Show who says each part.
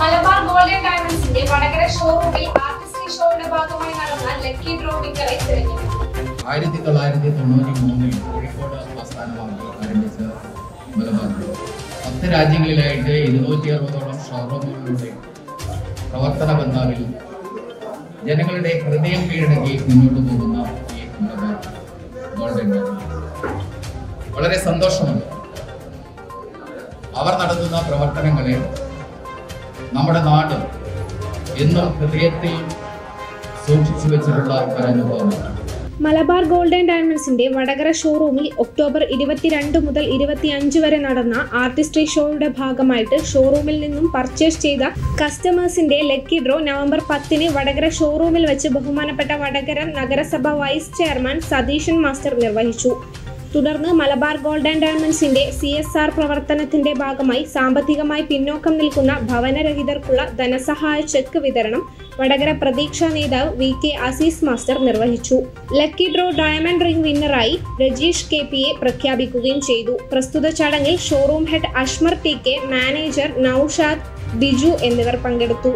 Speaker 1: Malabar golden ഡയമണ്ട്സിന്റെ വടകര ഷോറൂമിൽ artist ഷോയുടെ ഭാഗമായി നടന്ന ലക്കി ഡ്രോ വിന്നറെ തിരഞ്ഞെടുത്തു.
Speaker 2: ആയിരത്തി തൊള്ളായിരത്തി തൊണ്ണൂറ്റി മൂന്നിൽ കോഴിക്കോട് ആസ്ഥാനമാക്കി ആരംഭിച്ച മലബാർ ഗ്രോ പത്ത് രാജ്യങ്ങളിലായിട്ട് ഇരുന്നൂറ്റി അറുപതോളം ഷോറൂമുകളുടെ പ്രവർത്തന ബന്ധാവിൽ ജനങ്ങളുടെ ഹൃദയം കീഴടക്കി മുന്നോട്ട് പോകുന്ന ഈ മലബാർ ഗോൾഡൻ. വളരെ സന്തോഷമുണ്ട്. അവർ നടത്തുന്ന പ്രവർത്തനങ്ങളെ നമ്മുടെ നാട് എന്ന ഹൃദയത്തിൽ സൂക്ഷിച്ചു വെച്ചിട്ടുള്ള ഒരനുഭവമാണ്
Speaker 3: മലബാർ ഗോൾഡൻ ഡയമണ്ട്സിന്റെ വടകര ഷോറൂമിൽ ഒക്ടോബർ ഇരുപത്തിരണ്ട് മുതൽ ഇരുപത്തിയഞ്ച് വരെ നടന്ന ആർട്ടിസ്ട്രി ഷോയുടെ ഭാഗമായിട്ട് ഷോറൂമിൽ നിന്നും പർച്ചേസ് ചെയ്ത കസ്റ്റമേഴ്സിന്റെ ലക്കി ഡ്രോ നവംബർ പത്തിന് വടകര ഷോറൂമിൽ വെച്ച് ബഹുമാനപ്പെട്ട വടകര നഗരസഭ വൈസ് ചെയർമാൻ സതീശൻ മാസ്റ്റർ നിർവഹിച്ചു. തുടർന്ന് മലബാർ ഗോൾഡ് ആൻഡ് ഡയമണ്ട്സിന്റെ സി എസ് ആർ പ്രവർത്തനത്തിന്റെ ഭാഗമായി സാമ്പത്തികമായി പിന്നോക്കം നിൽക്കുന്ന ഭവനരഹിതർക്കുള്ള ധനസഹായ ചെക്ക് വിതരണം വടകര പ്രതീക്ഷ നേതാവ് വി കെ അസീസ് മാസ്റ്റർ നിർവഹിച്ചു. ലക്കി ഡ്രോ ഡയമണ്ട് റിംഗ് വിന്നറായി രജീഷ് കെ പി എ പ്രഖ്യാപിക്കുകയും ചെയ്തു. പ്രസ്തുത ചടങ്ങിൽ showroom head Ashmar T K manager Noushad Biju എന്നിവർ പങ്കെടുത്തു.